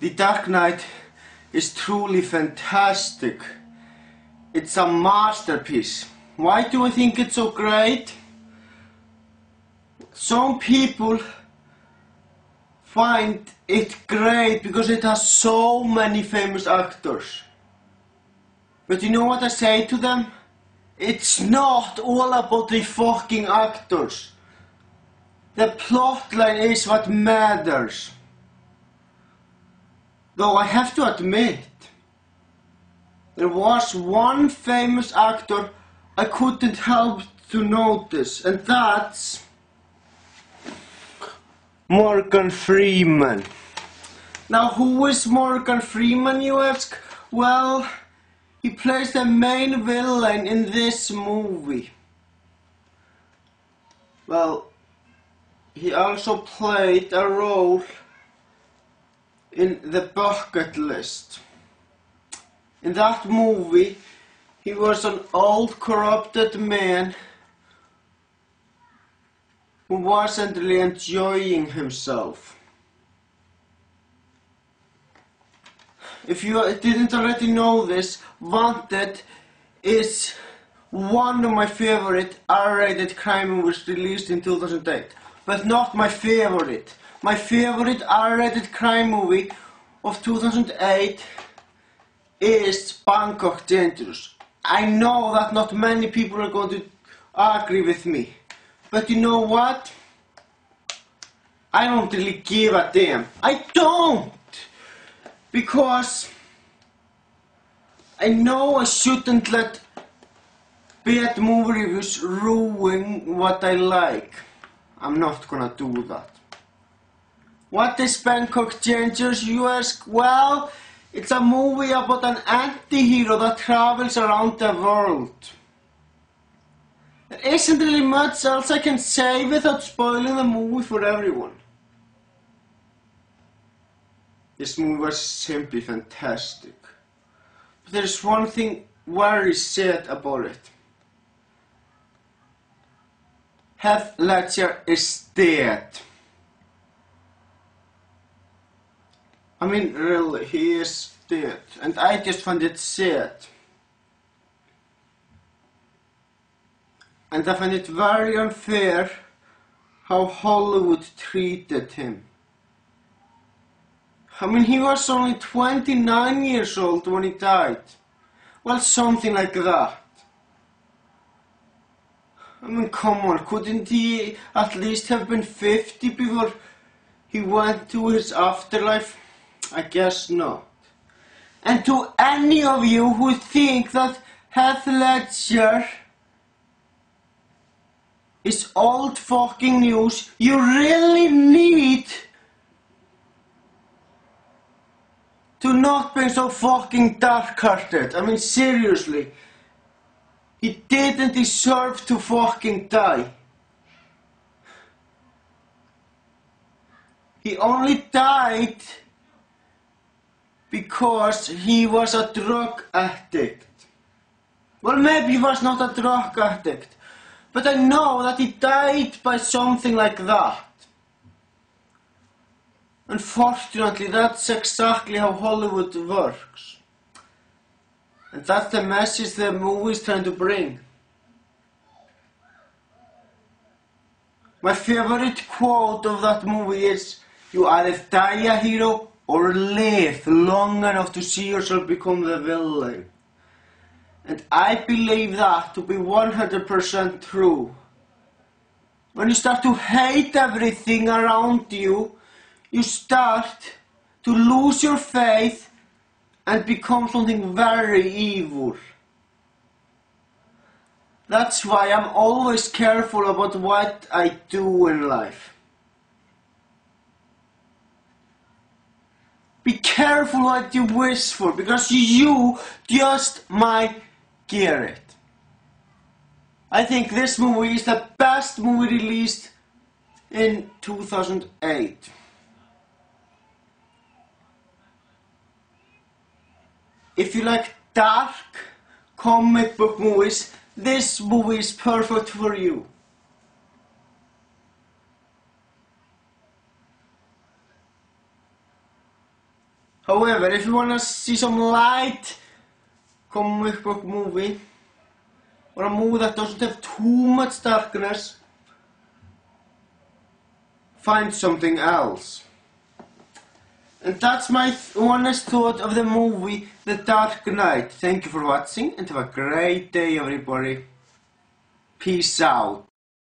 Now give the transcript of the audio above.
The Dark Knight is truly fantastic. It's a masterpiece. Why do I think it's so great? Some people find it great because it has so many famous actors. But you know what I say to them? It's not all about the fucking actors. The plotline is what matters. Though I have to admit, there was one famous actor I couldn't help to notice, and that's Morgan Freeman. Now, who is Morgan Freeman, you ask? Well, he plays the main villain in this movie. Well, he also played a role in The Bucket List. In that movie, he was an old corrupted man who wasn't really enjoying himself. If you didn't already know this, Wanted is one of my favorite R-rated crime movies released in 2008. But not my favorite. My favorite R-rated crime movie of 2008 is Bangkok Dangerous. I know that not many people are going to agree with me. But you know what? I don't really give a damn. I don't! Because I know I shouldn't let bad movie reviews ruin what I like. I'm not gonna do that. What is Bangkok Dangerous, you ask? Well, it's a movie about an anti-hero that travels around the world. There isn't really much else I can say without spoiling the movie for everyone. This movie was simply fantastic. But there is one thing very sad about it. Heath Ledger is dead. I mean, really, he is dead. And I just find it sad. And I find it very unfair how Hollywood treated him. I mean, he was only 29 years old when he died. Well, something like that. I mean, come on, couldn't he at least have been 50 before he went to his afterlife? I guess not. And to any of you who think that Heath Ledger is old fucking news, you really need to not be so fucking dark-hearted. I mean, seriously. He didn't deserve to fucking die. He only died because he was a drug addict. Well, maybe he was not a drug addict, but I know that he died by something like that. Unfortunately, that's exactly how Hollywood works. And that's the message the movie is trying to bring. My favorite quote of that movie is, you either die a hero or live long enough to see yourself become the villain. And I believe that to be 100% true. When you start to hate everything around you, you start to lose your faith and become something very evil. That's why I'm always careful about what I do in life. Be careful what you wish for because you just might get it. I think this movie is the best movie released in 2008. If you like dark comic book movies, this movie is perfect for you. However, if you wanna see some light comic book movie, or a movie that doesn't have too much darkness, find something else. And that's my th- honest thought of the movie The Dark Knight. Thank you for watching and have a great day, everybody. Peace out.